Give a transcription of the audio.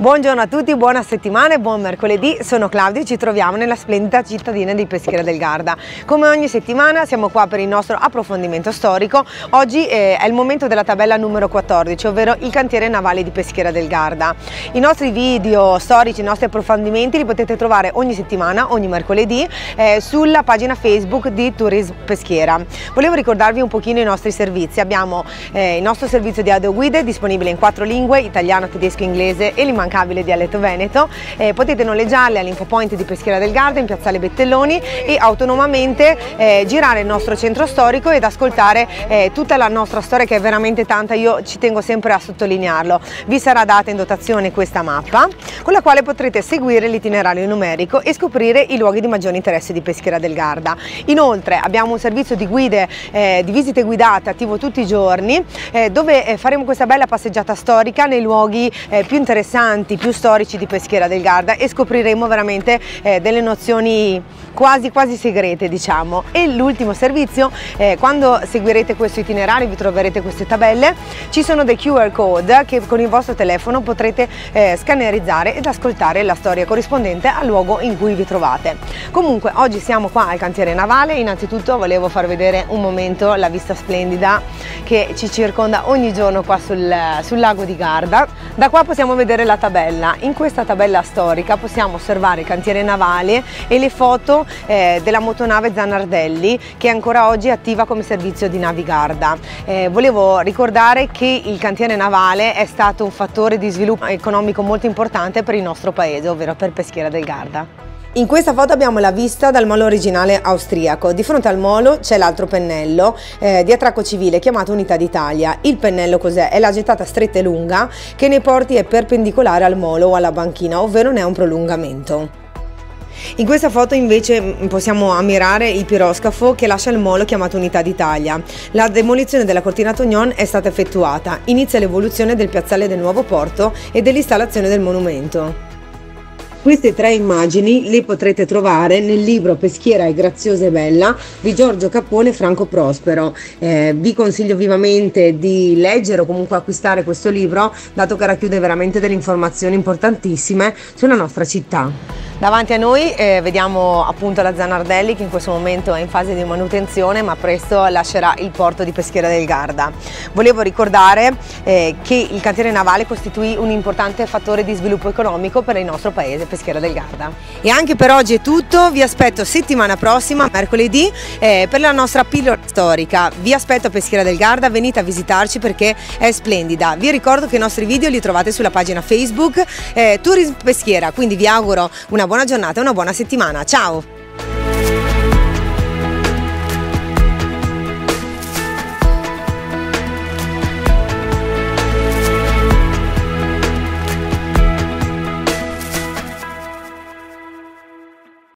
Buongiorno a tutti, buona settimana e buon mercoledì. Sono Claudia e ci troviamo nella splendida cittadina di Peschiera del Garda. Come ogni settimana siamo qua per il nostro approfondimento storico. Oggi eh, è il momento della tabella numero 14, ovvero il cantiere navale di Peschiera del Garda. I nostri video storici, i nostri approfondimenti li potete trovare ogni settimana, ogni mercoledì, eh, sulla pagina Facebook di Tourism Peschiera. Volevo ricordarvi un pochino i nostri servizi. Abbiamo eh, il nostro servizio di audioguide disponibile in quattro lingue, italiano, tedesco, inglese e l'immancabile immancabile dialetto veneto, eh, potete noleggiarle all'infopoint di Peschiera del Garda in piazzale Bettelloni e autonomamente eh, girare il nostro centro storico ed ascoltare eh, tutta la nostra storia che è veramente tanta, io ci tengo sempre a sottolinearlo. Vi sarà data in dotazione questa mappa con la quale potrete seguire l'itinerario numerico e scoprire i luoghi di maggiore interesse di Peschiera del Garda. Inoltre abbiamo un servizio di guide, eh, di visite guidate attivo tutti i giorni eh, dove eh, faremo questa bella passeggiata storica nei luoghi più interessanti importanti, più storici di Peschiera del Garda e scopriremo veramente eh, delle nozioni quasi quasi segrete diciamo. E l'ultimo servizio eh, quando seguirete questo itinerario vi troverete queste tabelle ci sono dei QR code che con il vostro telefono potrete eh, scannerizzare ed ascoltare la storia corrispondente al luogo in cui vi trovate. Comunque oggi siamo qua al cantiere navale. Innanzitutto volevo far vedere un momento la vista splendida che ci circonda ogni giorno qua sul, sul lago di Garda. Da qua possiamo vedere la tabella in questa tabella storica possiamo osservare il cantiere navale e le foto eh, della motonave Zanardelli che ancora oggi è attiva come servizio di navigarda. Eh, volevo ricordare che il cantiere navale è stato un fattore di sviluppo economico molto importante per il nostro paese, ovvero per Peschiera del Garda. In questa foto abbiamo la vista dal molo originale austriaco. Di fronte al molo c'è l'altro pennello eh, di attracco civile chiamato Unità d'Italia. Il pennello cos'è? È la gettata stretta e lunga che nei porti è perpendicolare al molo o alla banchina, ovvero ne è un prolungamento. In questa foto invece possiamo ammirare il piroscafo che lascia il molo chiamato Unità d'Italia. La demolizione della cortina Tognon è stata effettuata. Inizia l'evoluzione del piazzale del nuovo porto e dell'installazione del monumento. Queste tre immagini le potrete trovare nel libro Peschiera è graziosa e bella di Giorgio Cappone e Franco Prospero. Eh, vi consiglio vivamente di leggere o comunque acquistare questo libro dato che racchiude veramente delle informazioni importantissime sulla nostra città. Davanti a noi eh, vediamo appunto la Zanardelli che in questo momento è in fase di manutenzione ma presto lascerà il porto di Peschiera del Garda. Volevo ricordare eh, che il cantiere navale costituì un importante fattore di sviluppo economico per il nostro paese, Peschiera del Garda. E anche per oggi è tutto, vi aspetto settimana prossima, mercoledì, eh, per la nostra pillola storica. Vi aspetto a Peschiera del Garda, venite a visitarci perché è splendida. Vi ricordo che i nostri video li trovate sulla pagina Facebook eh, Tourism Peschiera, quindi vi auguro una buona giornata e una buona settimana. Ciao!